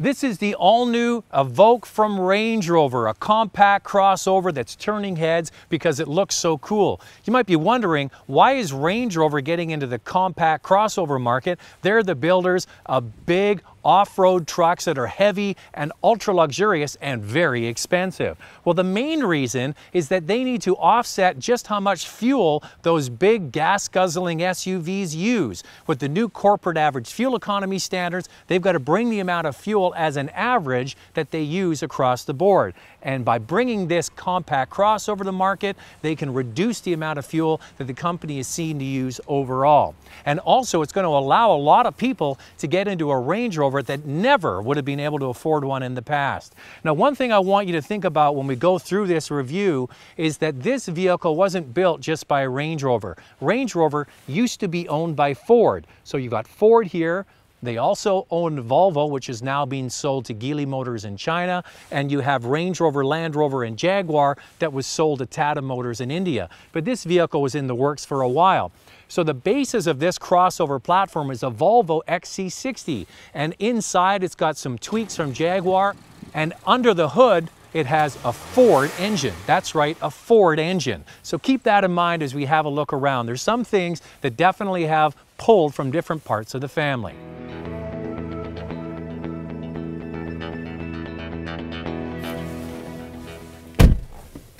This is the all-new Evoque from Range Rover, a compact crossover that's turning heads because it looks so cool. You might be wondering, why is Range Rover getting into the compact crossover market? They're the builders of big off-road trucks that are heavy and ultra luxurious and very expensive. Well, the main reason is that they need to offset just how much fuel those big gas guzzling SUVs use. With the new corporate average fuel economy standards, they've got to bring the amount of fuel as an average that they use across the board. And by bringing this compact crossover to the market, they can reduce the amount of fuel that the company is seen to use overall. And also, it's going to allow a lot of people to get into a Range Rover over it that never would have been able to afford one in the past. Now, one thing I want you to think about when we go through this review is that this vehicle wasn't built just by Range Rover. Range Rover used to be owned by Ford. So you've got Ford here, they also own Volvo, which is now being sold to Geely Motors in China, and you have Range Rover, Land Rover, and Jaguar that was sold to Tata Motors in India. But this vehicle was in the works for a while. So the basis of this crossover platform is a Volvo XC60. And inside it's got some tweaks from Jaguar. And under the hood, it has a Ford engine. That's right, a Ford engine. So keep that in mind as we have a look around. There's some things that definitely have pulled from different parts of the family.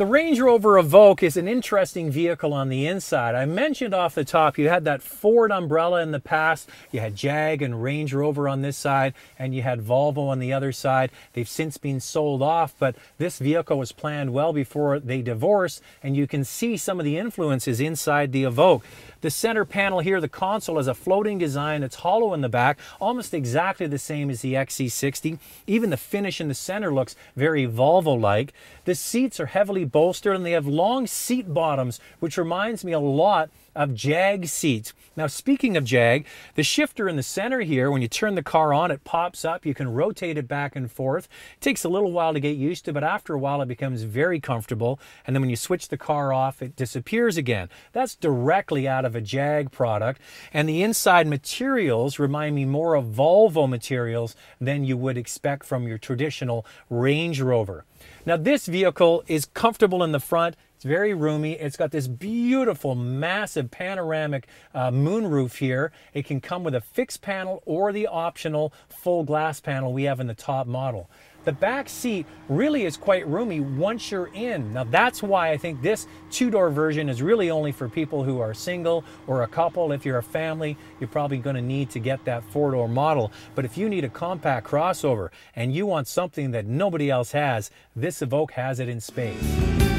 The Range Rover Evoque is an interesting vehicle on the inside. I mentioned off the top, you had that Ford umbrella in the past, you had Jag and Range Rover on this side, and you had Volvo on the other side. They've since been sold off, but this vehicle was planned well before they divorced, and you can see some of the influences inside the Evoque. The center panel here, the console, is a floating design that's hollow in the back, almost exactly the same as the XC60. Even the finish in the center looks very Volvo-like. The seats are heavily bolstered and they have long seat bottoms, which reminds me a lot of Jag seats. Now, speaking of Jag, the shifter in the center here, when you turn the car on, it pops up. You can rotate it back and forth. It takes a little while to get used to, but after a while, it becomes very comfortable. And then when you switch the car off, it disappears again. That's directly out of a Jag product. And the inside materials remind me more of Volvo materials than you would expect from your traditional Range Rover. Now, this vehicle is comfortable in the front. It's very roomy. It's got this beautiful, massive panoramic uh, moonroof here. It can come with a fixed panel or the optional full glass panel we have in the top model. The back seat really is quite roomy once you're in. Now that's why I think this two-door version is really only for people who are single or a couple. If you're a family, you're probably going to need to get that four-door model. But if you need a compact crossover and you want something that nobody else has, this Evoque has it in spades.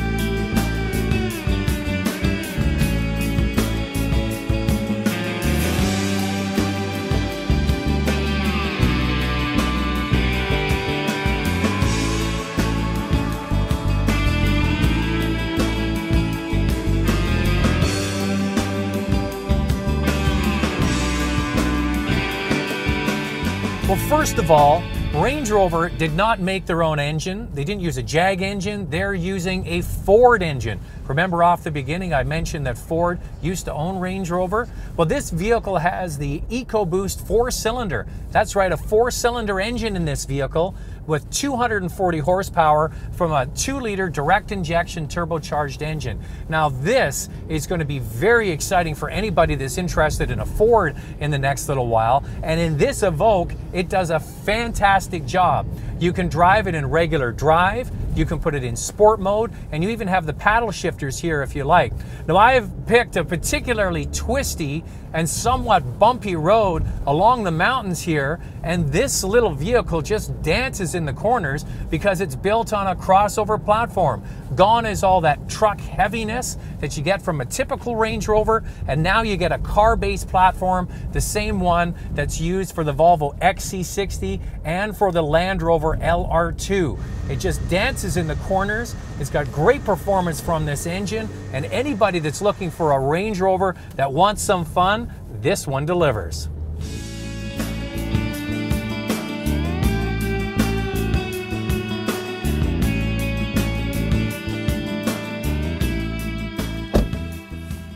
Well, first of all, Range Rover did not make their own engine. They didn't use a Jag engine. They're using a Ford engine. Remember off the beginning, I mentioned that Ford used to own Range Rover? Well, this vehicle has the EcoBoost four cylinder. That's right, a four cylinder engine in this vehicle with 240 horsepower from a 2 liter direct injection turbocharged engine. Now, this is going to be very exciting for anybody that's interested in a Ford in the next little while. And in this Evoque, it does a fantastic job. You can drive it in regular drive, you can put it in sport mode, and you even have the paddle shifters here if you like. Now, I've picked a particularly twisty and somewhat bumpy road along the mountains here, and this little vehicle just dances in the corners because it's built on a crossover platform. Gone is all that truck heaviness that you get from a typical Range Rover, and now you get a car-based platform, the same one that's used for the Volvo XC60 and for the Land Rover LR2. It just dances in the corners. It's got great performance from this engine, and anybody that's looking for a Range Rover that wants some fun, this one delivers.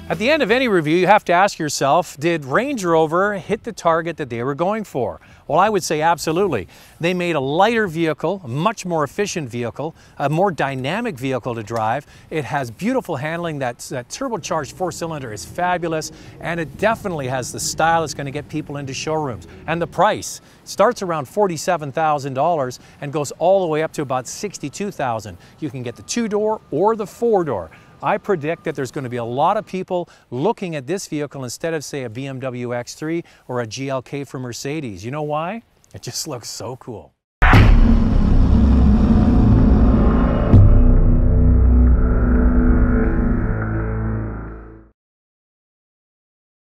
At the end of any review, you have to ask yourself, did Range Rover hit the target that they were going for? Well, I would say absolutely. They made a lighter vehicle, a much more efficient vehicle, a more dynamic vehicle to drive. It has beautiful handling. That, that turbocharged four cylinder is fabulous, and it definitely has the style that's going to get people into showrooms. And the price starts around $47,000 and goes all the way up to about 62,000. You can get the two door or the four door. I predict that there's going to be a lot of people looking at this vehicle instead of say a BMW X3 or a GLK from Mercedes. You know why? It just looks so cool.